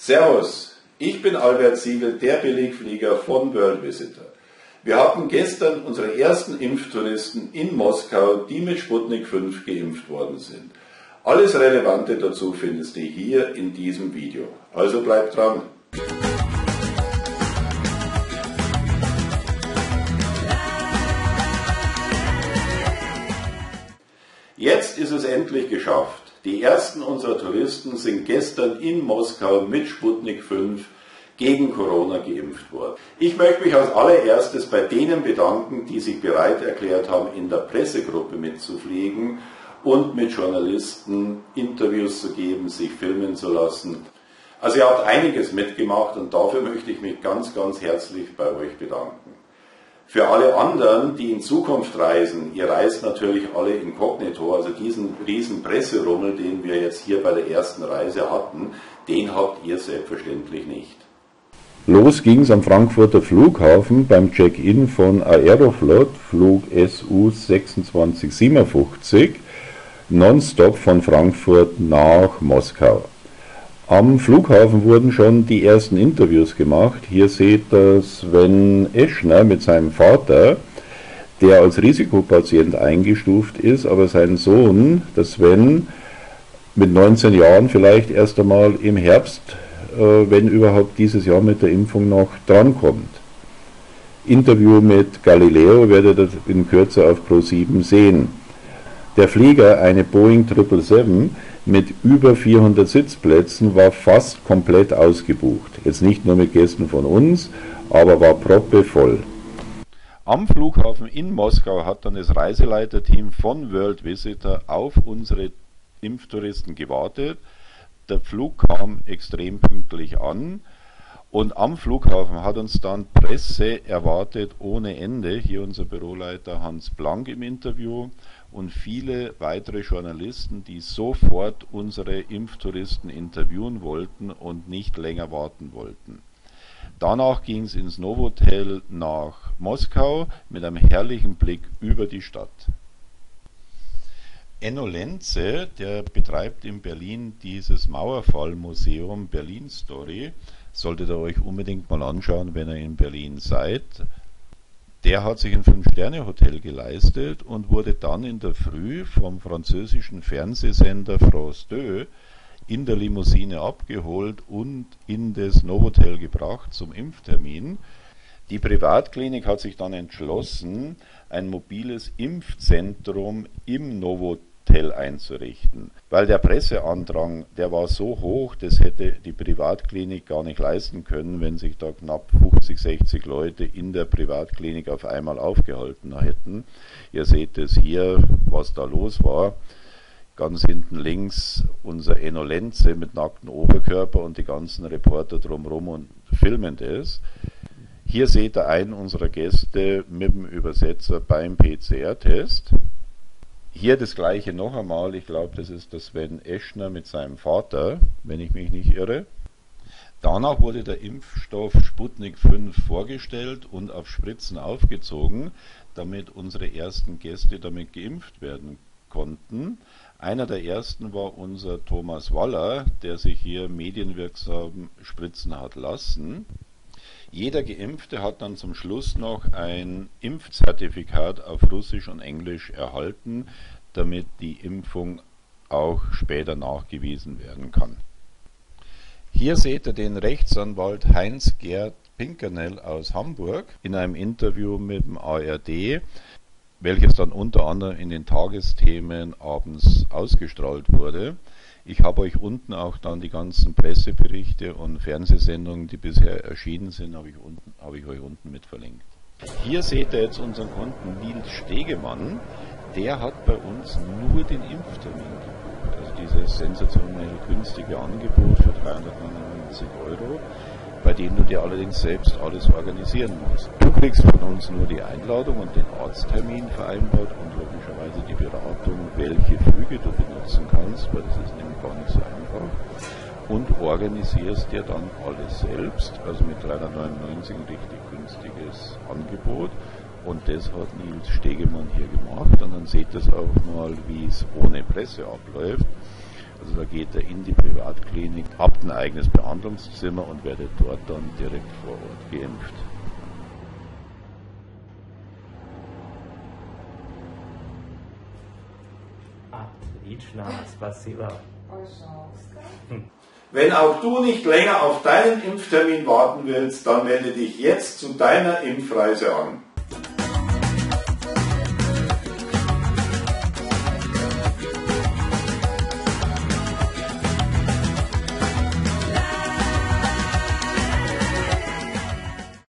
Servus, ich bin Albert Siegel, der Billigflieger von World Visitor. Wir hatten gestern unsere ersten Impftouristen in Moskau, die mit Sputnik 5 geimpft worden sind. Alles Relevante dazu findest du hier in diesem Video. Also bleib dran. Jetzt ist es endlich geschafft. Die ersten unserer Touristen sind gestern in Moskau mit Sputnik 5 gegen Corona geimpft worden. Ich möchte mich als allererstes bei denen bedanken, die sich bereit erklärt haben, in der Pressegruppe mitzufliegen und mit Journalisten Interviews zu geben, sich filmen zu lassen. Also ihr habt einiges mitgemacht und dafür möchte ich mich ganz, ganz herzlich bei euch bedanken. Für alle anderen, die in Zukunft reisen, ihr reist natürlich alle inkognito, also diesen riesen Presserummel, den wir jetzt hier bei der ersten Reise hatten, den habt ihr selbstverständlich nicht. Los ging's am Frankfurter Flughafen beim Check-in von Aeroflot, Flug SU 2657, nonstop von Frankfurt nach Moskau. Am Flughafen wurden schon die ersten Interviews gemacht. Hier seht ihr Sven Eschner mit seinem Vater, der als Risikopatient eingestuft ist, aber sein Sohn, der Sven, mit 19 Jahren vielleicht erst einmal im Herbst, äh, wenn überhaupt dieses Jahr mit der Impfung noch drankommt. Interview mit Galileo werdet ihr in Kürze auf Pro7 sehen. Der Flieger, eine Boeing 777, mit über 400 Sitzplätzen war fast komplett ausgebucht. Jetzt nicht nur mit Gästen von uns, aber war proppevoll. Am Flughafen in Moskau hat dann das Reiseleiterteam von World Visitor auf unsere Impftouristen gewartet. Der Flug kam extrem pünktlich an. Und am Flughafen hat uns dann Presse erwartet ohne Ende. Hier unser Büroleiter Hans Blank im Interview und viele weitere Journalisten, die sofort unsere Impftouristen interviewen wollten und nicht länger warten wollten. Danach ging es ins Novotel nach Moskau mit einem herrlichen Blick über die Stadt. Enno Lenze, der betreibt in Berlin dieses Mauerfallmuseum Berlin Story, solltet ihr euch unbedingt mal anschauen, wenn ihr in Berlin seid. Der hat sich ein Fünf-Sterne-Hotel geleistet und wurde dann in der Früh vom französischen Fernsehsender France 2 in der Limousine abgeholt und in das Novotel gebracht zum Impftermin. Die Privatklinik hat sich dann entschlossen, ein mobiles Impfzentrum im Novotel Hotel einzurichten. Weil der Presseandrang, der war so hoch, das hätte die Privatklinik gar nicht leisten können, wenn sich da knapp 50, 60 Leute in der Privatklinik auf einmal aufgehalten hätten. Ihr seht es hier, was da los war. Ganz hinten links unser Enno Lenze mit nacktem Oberkörper und die ganzen Reporter drumherum und filmen das. Hier seht ihr einen unserer Gäste mit dem Übersetzer beim PCR-Test. Hier das gleiche noch einmal, ich glaube, das ist der Sven Eschner mit seinem Vater, wenn ich mich nicht irre. Danach wurde der Impfstoff Sputnik 5 vorgestellt und auf Spritzen aufgezogen, damit unsere ersten Gäste damit geimpft werden konnten. Einer der ersten war unser Thomas Waller, der sich hier medienwirksam spritzen hat lassen. Jeder Geimpfte hat dann zum Schluss noch ein Impfzertifikat auf Russisch und Englisch erhalten, damit die Impfung auch später nachgewiesen werden kann. Hier seht ihr den Rechtsanwalt Heinz-Gerd Pinkernell aus Hamburg in einem Interview mit dem ARD, welches dann unter anderem in den Tagesthemen abends ausgestrahlt wurde. Ich habe euch unten auch dann die ganzen Presseberichte und Fernsehsendungen, die bisher erschienen sind, habe ich, unten, habe ich euch unten mit verlinkt. Hier seht ihr jetzt unseren Kunden Nils Stegemann. Der hat bei uns nur den Impftermin gebucht. Also dieses sensationell günstige Angebot für 399 Euro bei dem du dir allerdings selbst alles organisieren musst. Du kriegst von uns nur die Einladung und den Arzttermin vereinbart und logischerweise die Beratung, welche Flüge du benutzen kannst, weil das ist nämlich gar nicht so einfach. Und organisierst dir dann alles selbst, also mit 399 ein richtig günstiges Angebot. Und das hat Nils Stegemann hier gemacht. Und dann seht ihr auch mal, wie es ohne Presse abläuft. Also da geht er in die Privatklinik, habt ein eigenes Behandlungszimmer und werdet dort dann direkt vor Ort geimpft. Hm. Wenn auch du nicht länger auf deinen Impftermin warten willst, dann melde dich jetzt zu deiner Impfreise an.